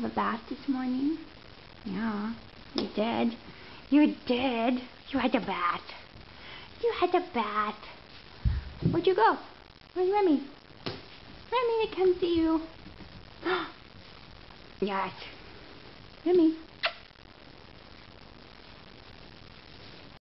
have a bath this morning? Yeah, you did. You did. You had a bath. You had a bath. Where'd you go? Where's Remy? Remy, I can't see you. yes. Remy.